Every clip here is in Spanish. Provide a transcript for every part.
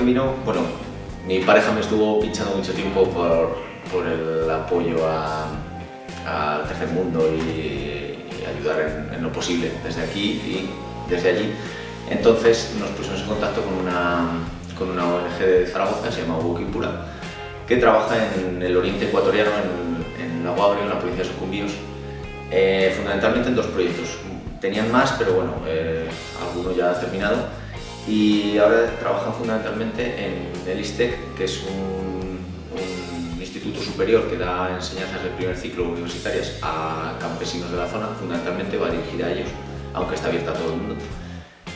vino, bueno, mi pareja me estuvo pinchando mucho tiempo por, por el apoyo al tercer mundo y, ayudar en, lo posible desde aquí y desde allí. Entonces nos pusimos en contacto con una, con una ONG de Zaragoza, se llama Pura, que trabaja en el oriente ecuatoriano, en, en Agua en la provincia de Sucumbíos, eh, fundamentalmente en dos proyectos. Tenían más, pero bueno, eh, alguno ya ha terminado. Y ahora trabajan fundamentalmente en el ISTEC, que es un, instituto superior que da enseñanzas de primer ciclo universitarias a campesinos de la zona, fundamentalmente va dirigida a ellos, aunque está abierta a todo el mundo.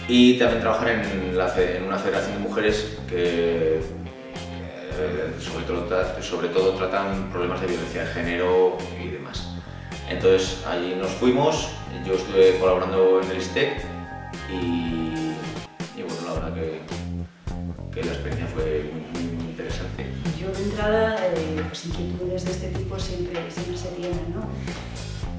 Y también trabajan en, en una federación de mujeres que eh, sobre, todo, sobre todo tratan problemas de violencia de género y demás. Entonces allí nos fuimos, yo estuve colaborando en el ISTEC y, la que, que, la experiencia fue muy, interesante. Yo de entrada, eh, pues inquietudes de este tipo siempre, siempre se tienen, ¿no?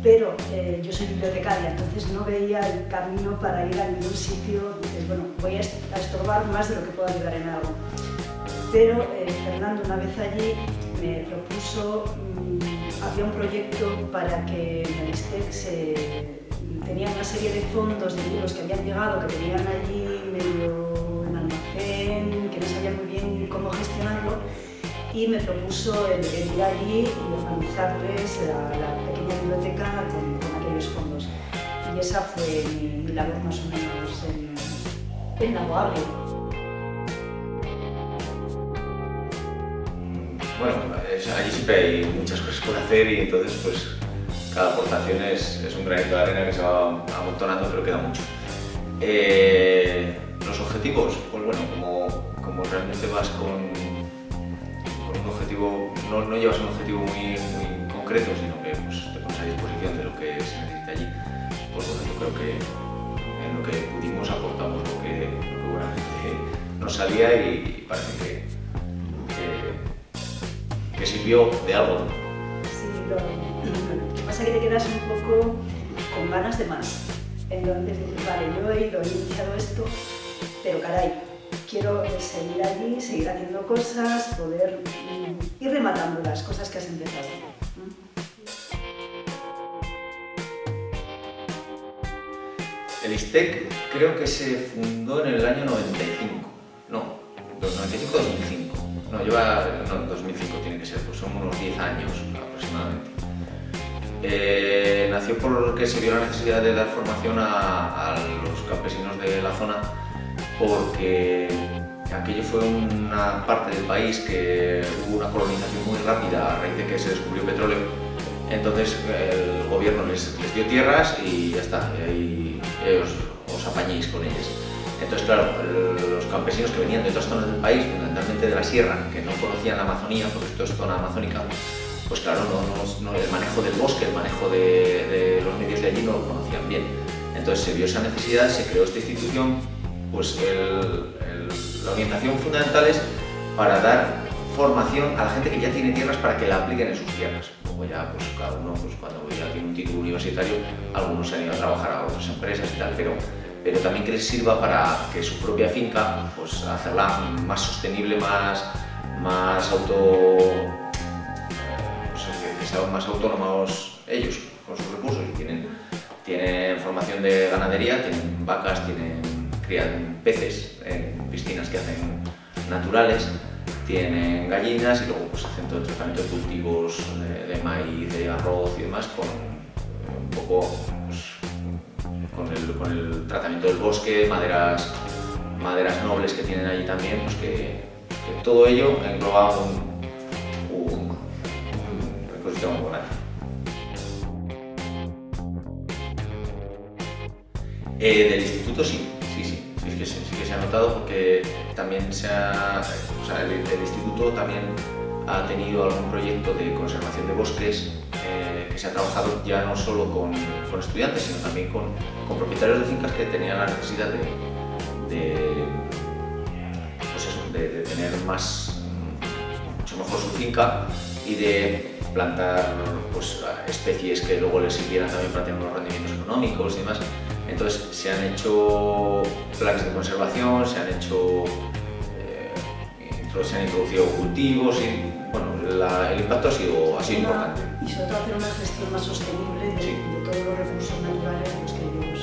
Pero eh, yo soy bibliotecaria, entonces no veía el camino para ir a ningún sitio, dices, bueno, voy a estorbar más de lo que pueda ayudar en algo. Pero eh, Fernando, una vez allí, me propuso mm, había un proyecto para que en el ISTEC se tenía una serie de fondos de libros que habían llegado, que tenían allí medio y me propuso el, ir allí y organizarles la, pequeña biblioteca con, aquellos fondos. Y esa fue mi, labor más o menos en, en bueno, allí siempre hay muchas cosas por hacer y entonces pues cada aportación es, un granito de arena que se va amontonando pero queda mucho. Eh, los objetivos, pues bueno, como, realmente vas con, un objetivo, no, llevas un objetivo muy, concreto, sino que pues, te pones a disposición de lo que se necesita allí, pues bueno, yo creo que en lo que pudimos aportamos lo que, lo nos salía y parece que que sirvió de algo. Sí, lo, que pasa es que te quedas un poco con ganas de más. Entonces dices, vale, yo he ido, he iniciado esto, pero caray, quiero seguir allí, seguir haciendo cosas, poder mm, ir rematando las cosas que has empezado. El ISTEC creo que se fundó en el año 95, no, 95-2005. No, lleva, no, 2005 tiene que ser, pues son unos 10 años aproximadamente. Eh, nació porque se vio la necesidad de dar formación a, los campesinos de la zona porque aquello fue una parte del país que hubo una colonización muy rápida a raíz de que se descubrió petróleo. Entonces el gobierno les, dio tierras y ya está, y os, os apañéis con ellas. Entonces, claro, los campesinos que venían de otras zonas del país, fundamentalmente de la sierra, que no conocían la Amazonía, porque esto es zona amazónica, pues claro, no, el manejo del bosque, el manejo de, los medios de allí no lo conocían bien. Entonces se vio esa necesidad, se creó esta institución, pues la orientación fundamental es para dar formación a la gente que ya tiene tierras para que la apliquen en sus tierras. Luego ya, pues cada uno, pues cuando ya tiene un título universitario, algunos han ido a trabajar a otras empresas y tal, pero pero también que les sirva para que su propia finca, pues hacerla más sostenible, más, más auto... Pues, que sean más autónomos ellos con sus recursos y tienen, tienen formación de ganadería, tienen vacas, tienen, crían peces en piscinas que hacen naturales, tienen gallinas y luego pues hacen todo el tratamiento de cultivos de, maíz, de arroz y demás con un poco pues, con el, tratamiento del bosque, maderas, maderas nobles que tienen allí también, pues que, todo ello engloba un, un, ecosistema muy bonito. Eh, del instituto sí, que, sí, que se ha notado porque también se ha, o sea, el, instituto también ha tenido algún proyecto de conservación de bosques eh, que se ha trabajado ya no solo con, con estudiantes, sino también con, con, propietarios de fincas que tenían la necesidad de, de, pues eso, de, tener más, mucho mejor su finca y de plantar pues, especies que luego les sirvieran también para tener unos rendimientos económicos y demás. Entonces se han hecho planes de conservación, se han hecho eh, se han introducido cultivos y bueno, el impacto ha sido, ha sido importante. Y sobre todo hacer una gestión más sostenible de, todos los recursos naturales los que ellos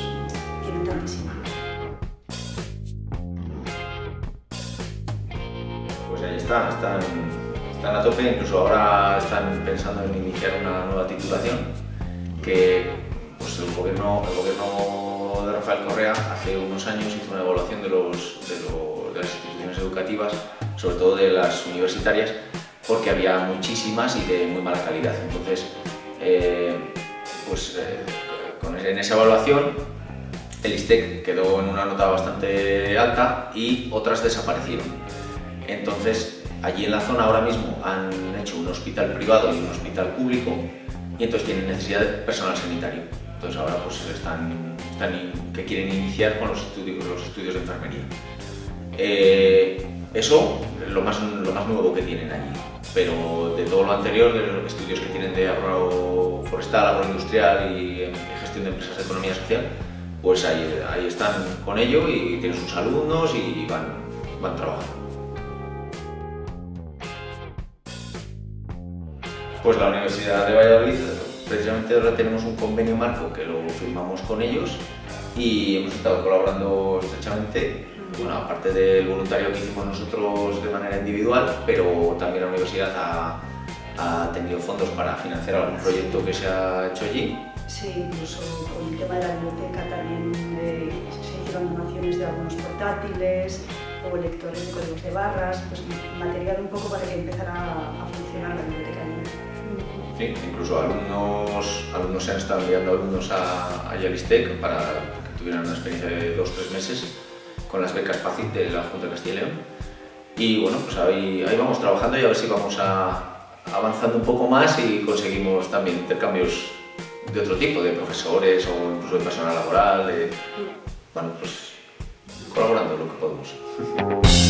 tienen tantísimo. Pues ahí están, están, están a tope, incluso ahora están pensando en iniciar una nueva titulación que pues el, gobierno, el gobierno Rafael Correa hace unos años hizo una evaluación de, los, de, de las instituciones educativas, sobre todo de las universitarias, porque había muchísimas y de muy mala calidad. Entonces, eh, pues eh, en esa evaluación el ISTEC quedó en una nota bastante alta y otras desaparecieron. Entonces, allí en la zona ahora mismo han hecho un hospital privado y un hospital público y entonces tienen necesidad de personal sanitario. Entonces ahora pues están, que quieren iniciar con los estudios, de enfermería. Eh, eso es lo más, lo más nuevo que tienen allí pero de todo lo anterior, de los estudios que tienen de agroforestal, agroindustrial y gestión de empresas de economía social, pues ahí, ahí están con ello y tienen sus alumnos y van, van trabajando. Pues la Universidad de Valladolid, precisamente ahora tenemos un convenio marco que lo firmamos con ellos y hemos estado colaborando estrechamente bueno, aparte del voluntario que hicimos nosotros de manera individual, pero también la universidad ha, tenido fondos para financiar algún proyecto que se ha hecho allí. Sí, incluso con el tema de la biblioteca también eh, se hicieron donaciones de algunos portátiles o lectores de códigos de barras, pues material un poco para que empezara a, Sí, incluso alumnos, alumnos se han estado enviando alumnos a, a Yalistec para que tuvieran una experiencia de dos o tres meses con las becas FACIT de la Junta de Castilla y León. Y bueno, pues ahí vamos trabajando y a ver si vamos a, avanzando un poco más y conseguimos también intercambios de otro tipo, de profesores o incluso de personal laboral, bueno, pues colaborando lo que podemos.